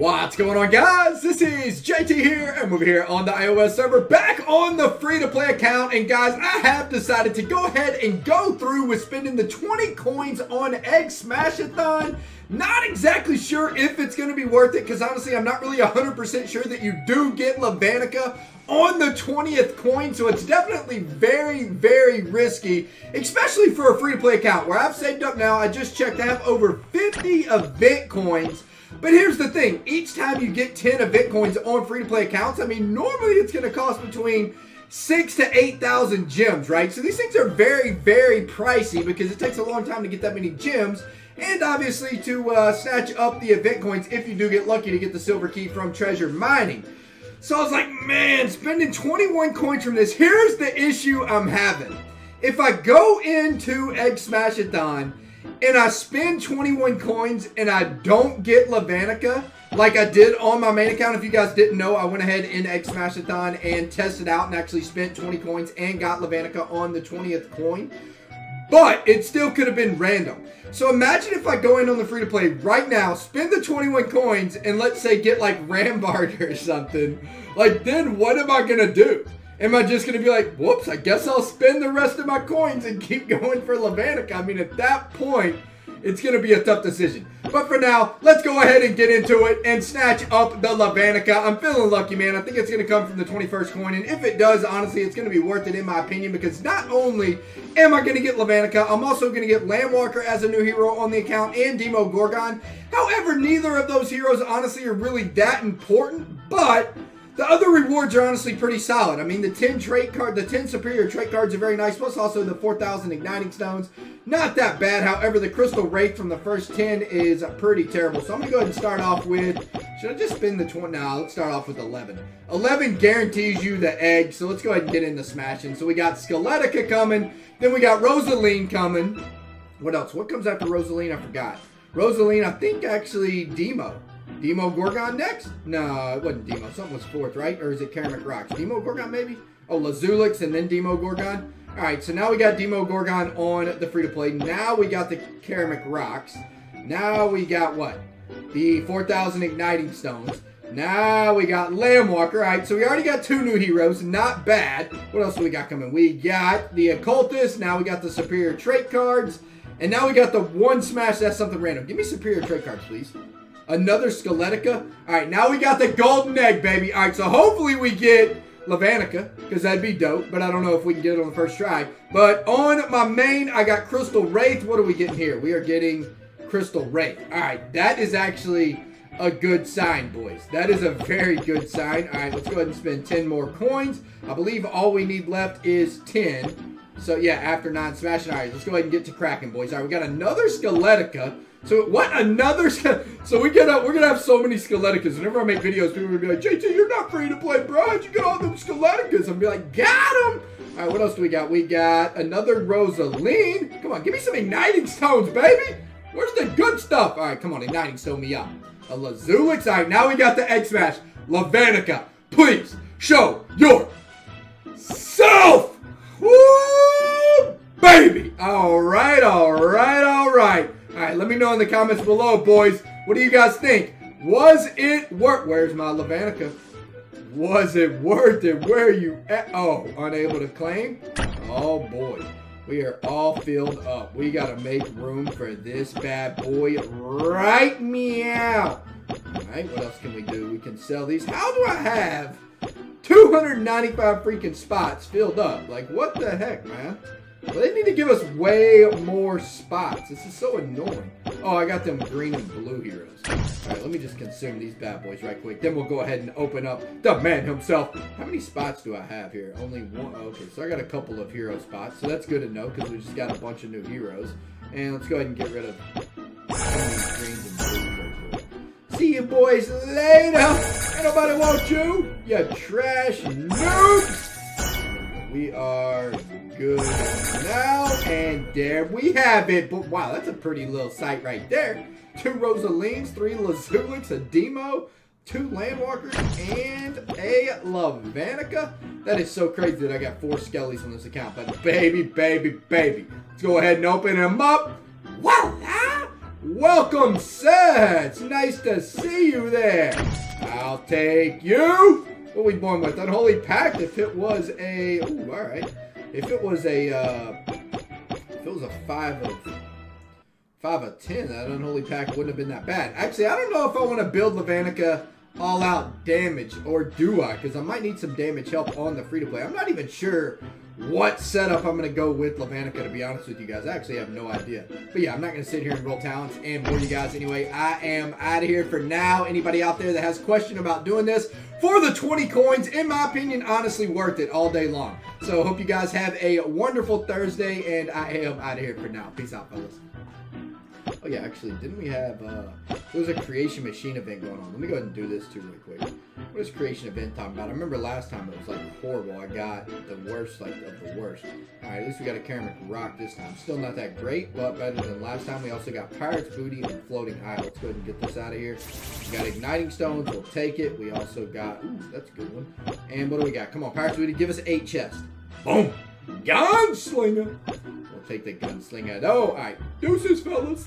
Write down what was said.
What's going on guys? This is JT here and we're here on the iOS server back on the free-to-play account and guys I have decided to go ahead and go through with spending the 20 coins on Egg Smashathon. Not exactly sure if it's going to be worth it because honestly I'm not really 100% sure that you do get Lavanica on the 20th coin so it's definitely very very risky especially for a free-to-play account where I've saved up now I just checked I have over 50 event coins but here's the thing, each time you get 10 of Bitcoins on free-to-play accounts, I mean, normally it's going to cost between six to 8,000 gems, right? So these things are very, very pricey because it takes a long time to get that many gems and obviously to uh, snatch up the event coins if you do get lucky to get the silver key from treasure mining. So I was like, man, spending 21 coins from this, here's the issue I'm having. If I go into Egg Smashathon and I spend 21 coins and I don't get Lavanica, like I did on my main account. If you guys didn't know, I went ahead in Egg Smashathon and tested out and actually spent 20 coins and got Lavanica on the 20th coin. But it still could have been random. So imagine if I go in on the free to play right now, spend the 21 coins, and let's say get like Rambard or something. Like, then what am I going to do? Am I just going to be like, whoops, I guess I'll spend the rest of my coins and keep going for Lavanica? I mean, at that point, it's going to be a tough decision. But for now, let's go ahead and get into it and snatch up the Lavanica. I'm feeling lucky, man. I think it's going to come from the 21st coin. And if it does, honestly, it's going to be worth it in my opinion because not only am I going to get Lavanica, I'm also going to get Landwalker as a new hero on the account and Demogorgon. However, neither of those heroes, honestly, are really that important. But the other rewards are honestly pretty solid. I mean, the 10 trait card, the 10 superior trait cards are very nice, plus also the 4,000 igniting stones. Not that bad. However, the crystal rate from the first 10 is pretty terrible. So I'm going to go ahead and start off with, should I just spin the 20? Nah, let's start off with 11. 11 guarantees you the egg, so let's go ahead and get into smashing. So we got Skeletica coming, then we got Rosaline coming. What else? What comes after Rosaline? I forgot. Rosaline, I think actually Demo. Demogorgon next? No, it wasn't Demo. Something was fourth, right? Or is it Kermit Rocks? Demogorgon, maybe? Oh, Lazulix and then Demogorgon. Alright, so now we got Demogorgon on the free-to-play. Now we got the Kermit Rocks. Now we got what? The 4,000 Igniting Stones. Now we got Landwalker. Alright, so we already got two new heroes. Not bad. What else do we got coming? We got the Occultist. Now we got the Superior Trait cards. And now we got the one smash. That's something random. Give me Superior Trait cards, please. Another Skeletica. All right, now we got the golden egg, baby. All right, so hopefully we get Lavanica, because that'd be dope, but I don't know if we can get it on the first try. But on my main, I got Crystal Wraith. What are we getting here? We are getting Crystal Wraith. All right, that is actually a good sign, boys. That is a very good sign. All right, let's go ahead and spend 10 more coins. I believe all we need left is 10. So, yeah, after 9 smashing. All right, let's go ahead and get to cracking, boys. All right, we got another Skeletica. So what another so we get up we're gonna have so many skeleticas. Whenever I make videos, people gonna be like, JT, you're not free to play, bro. How'd you get all them skeleticas? I'm be like, got them. All right, what else do we got? We got another Rosaline. Come on, give me some igniting stones, baby. Where's the good stuff? All right, come on, igniting stone me up. A Lazulix. All right, now we got the X Smash. Lavanica, please show your self. Woo, baby. All right, all right, all right. All right, let me know in the comments below, boys. What do you guys think? Was it worth? Where's my Lavanica? Was it worth it? Where are you at? Oh, unable to claim? Oh, boy. We are all filled up. We got to make room for this bad boy right meow. All right, what else can we do? We can sell these. How do I have 295 freaking spots filled up? Like, what the heck, man? Well, they need to give us way more spots. This is so annoying. Oh, I got them green and blue heroes. Alright, let me just consume these bad boys right quick. Then we'll go ahead and open up the man himself. How many spots do I have here? Only one. Oh, okay, so I got a couple of hero spots. So that's good to know because we just got a bunch of new heroes. And let's go ahead and get rid of. See you boys later. Ain't nobody want you. You trash noobs. We are good now. And there we have it. But wow, that's a pretty little sight right there. Two Rosalines, three Lazulix, a Demo, two Landwalkers, and a Lavanica. That is so crazy that I got four Skellies on this account. But baby, baby, baby. Let's go ahead and open them up. Welcome, Sets. Nice to see you there. I'll take you. What we born with? Unholy Pact. If it was a, ooh, all right. If it was a, uh, if it was a five of, five of ten, that Unholy Pact wouldn't have been that bad. Actually, I don't know if I want to build Lavanica all out damage or do I? Because I might need some damage help on the free to play. I'm not even sure what setup I'm going to go with Lavanica, to be honest with you guys. I actually have no idea. But yeah, I'm not going to sit here and roll talents and bore you guys anyway. I am out of here for now. Anybody out there that has question about doing this, for the 20 coins, in my opinion, honestly worth it all day long. So hope you guys have a wonderful Thursday, and I am out of here for now. Peace out, fellas. Oh yeah, actually, didn't we have, uh, there was a creation machine event going on. Let me go ahead and do this too really quick. What is creation event talking about? I remember last time it was like horrible. I got the worst, like of the worst. Alright, at least we got a Ceramic Rock this time. Still not that great, but better than last time. We also got Pirate's Booty and Floating Eye. Let's go ahead and get this out of here. We got Igniting Stones. We'll take it. We also got, ooh, that's a good one. And what do we got? Come on, Pirate's Booty, give us eight chests. Boom! Gunslinger! We'll take the gunslinger. Oh, alright. Deuces, fellas.